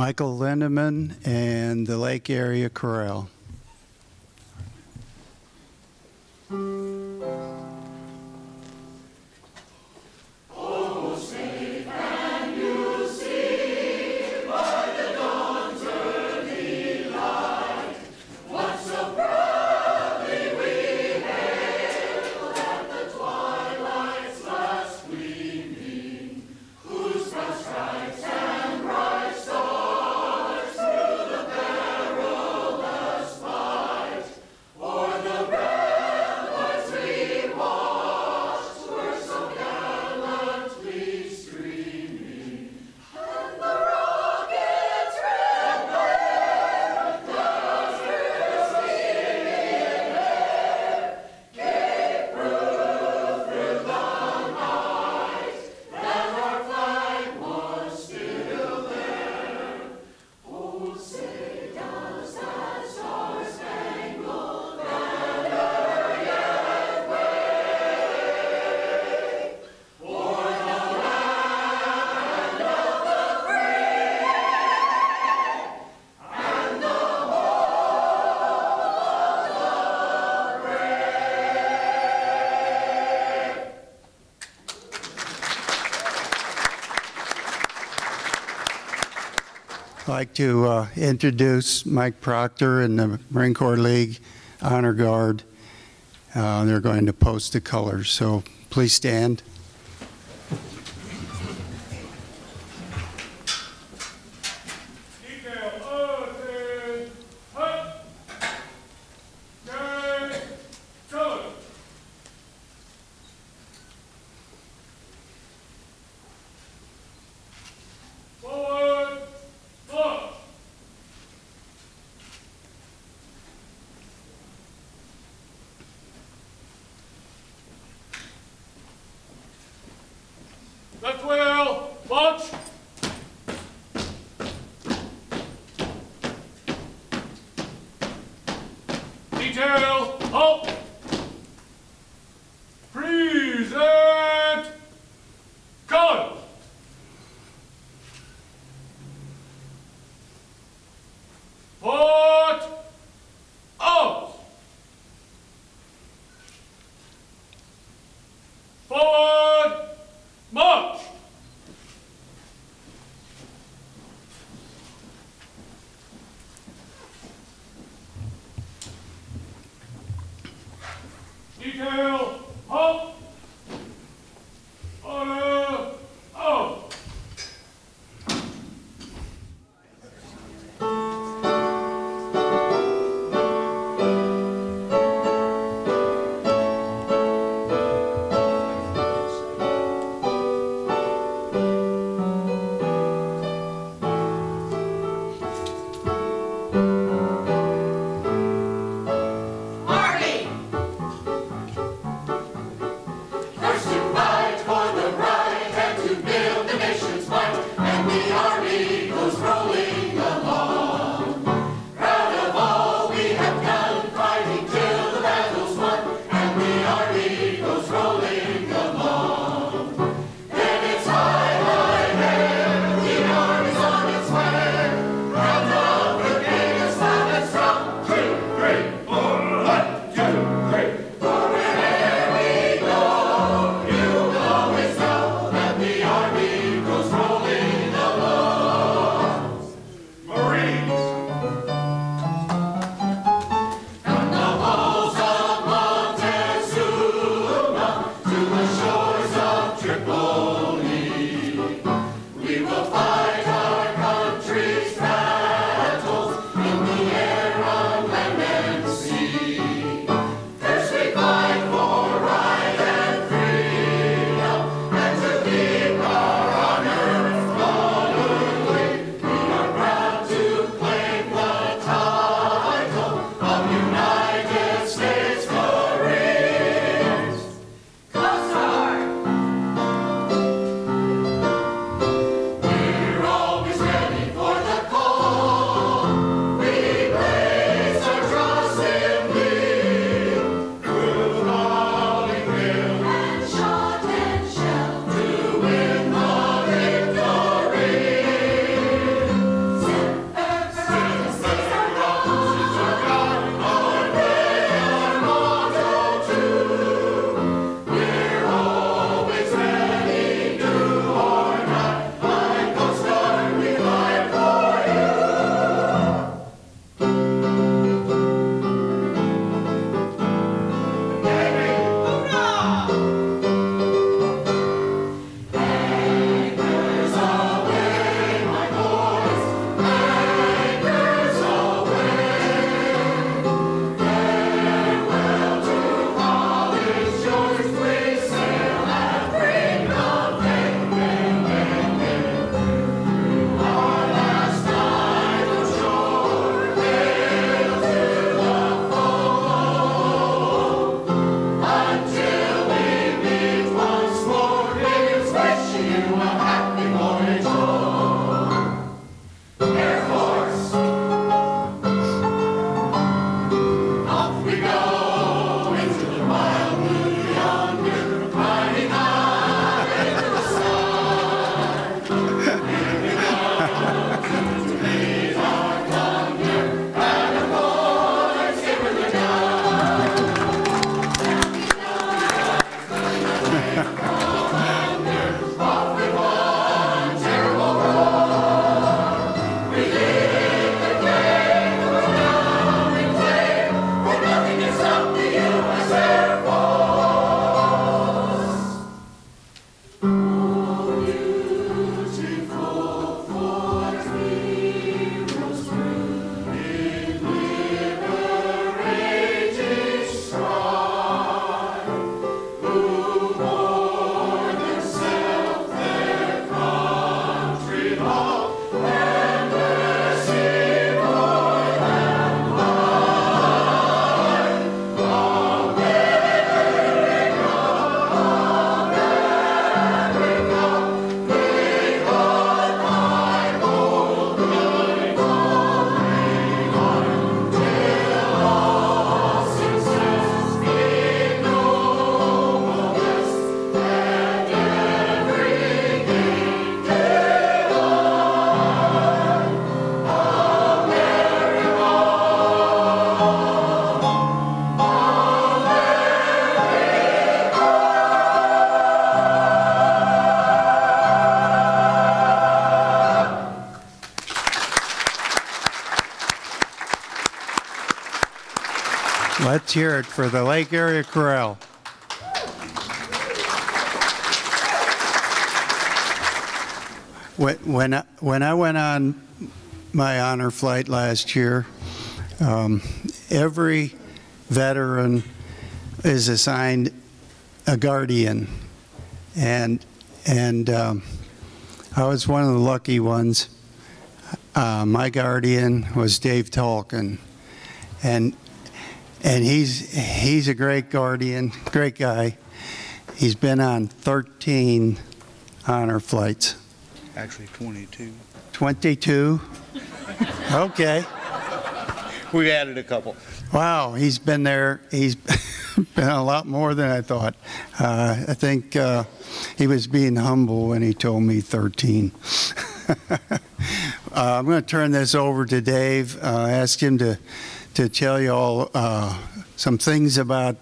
Michael Lindeman and the Lake Area Chorale. Like to uh, introduce Mike Proctor and the Marine Corps League Honor Guard. Uh, They're going to post the colors, so please stand. It for the Lake Area Chorale. When, when, I, when I went on my honor flight last year, um, every veteran is assigned a guardian, and and um, I was one of the lucky ones. Uh, my guardian was Dave Tolkien, and and he's he's a great guardian, great guy. He's been on 13 honor flights. Actually, 22. 22. Okay. We added a couple. Wow, he's been there. He's been a lot more than I thought. Uh, I think uh, he was being humble when he told me 13. uh, I'm going to turn this over to Dave. Uh, ask him to to tell you all uh, some things about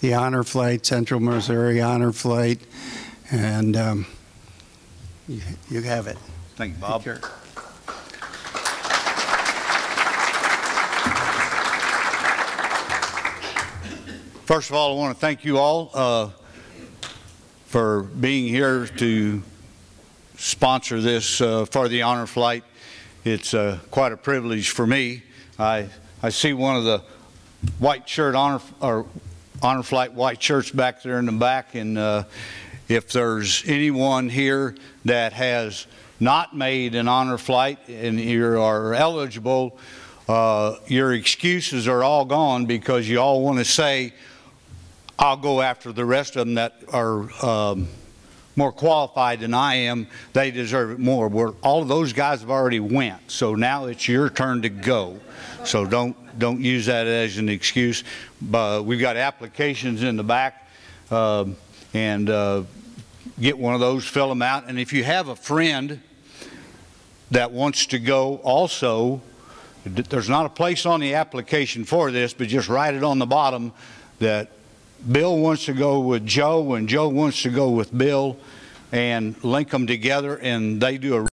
the honor flight, Central Missouri honor flight, and um, you, you have it. Thank you, Bob. First of all, I want to thank you all uh, for being here to sponsor this uh, for the honor flight. It's uh, quite a privilege for me. I I see one of the white shirt honor or honor flight white shirts back there in the back, and uh, if there's anyone here that has not made an honor flight and you are eligible, uh, your excuses are all gone because you all want to say, I'll go after the rest of them that are um, more qualified than I am. They deserve it more. All of those guys have already went, so now it's your turn to go. So don't don't use that as an excuse. But we've got applications in the back, um, and uh, get one of those, fill them out, and if you have a friend that wants to go, also. There's not a place on the application for this, but just write it on the bottom that Bill wants to go with Joe and Joe wants to go with Bill and link them together and they do a